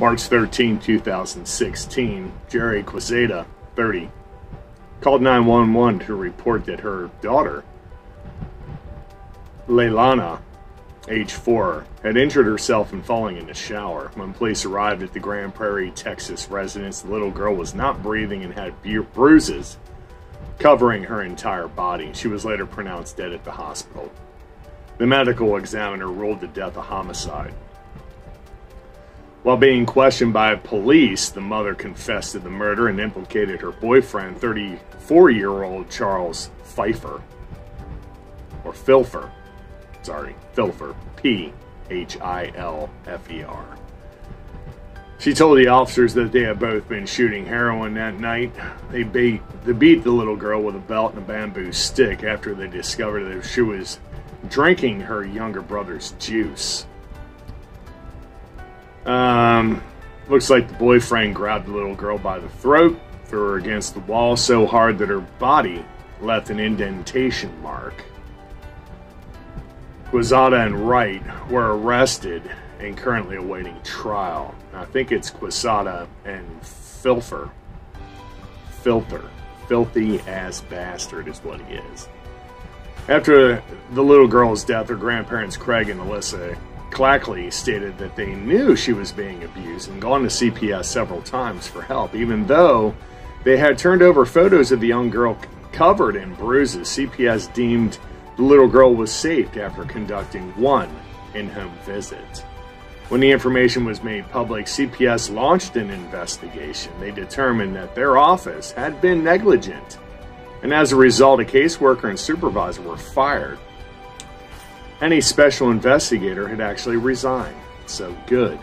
March 13, 2016, Jerry Quezada, 30, called 911 to report that her daughter, Leilana, age 4, had injured herself in falling in the shower. When police arrived at the Grand Prairie, Texas residence, the little girl was not breathing and had bruises covering her entire body. She was later pronounced dead at the hospital. The medical examiner ruled the death a homicide. While being questioned by police, the mother confessed to the murder and implicated her boyfriend, 34 year old Charles Pfeiffer, or Filfer. Sorry, Filfer. P H I L F E R. She told the officers that they had both been shooting heroin that night. They beat, they beat the little girl with a belt and a bamboo stick after they discovered that she was drinking her younger brother's juice. Um, looks like the boyfriend grabbed the little girl by the throat, threw her against the wall so hard that her body left an indentation mark. Quezada and Wright were arrested and currently awaiting trial. I think it's Quezada and Filfer. Filter. Filthy ass bastard is what he is. After the little girl's death, her grandparents, Craig and Alyssa Clackley, stated that they knew she was being abused and gone to CPS several times for help, even though they had turned over photos of the young girl covered in bruises. CPS deemed the little girl was safe after conducting one in home visit. When the information was made public, CPS launched an investigation. They determined that their office had been negligent and as a result, a caseworker and supervisor were fired. And a special investigator had actually resigned. So good.